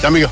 下面一个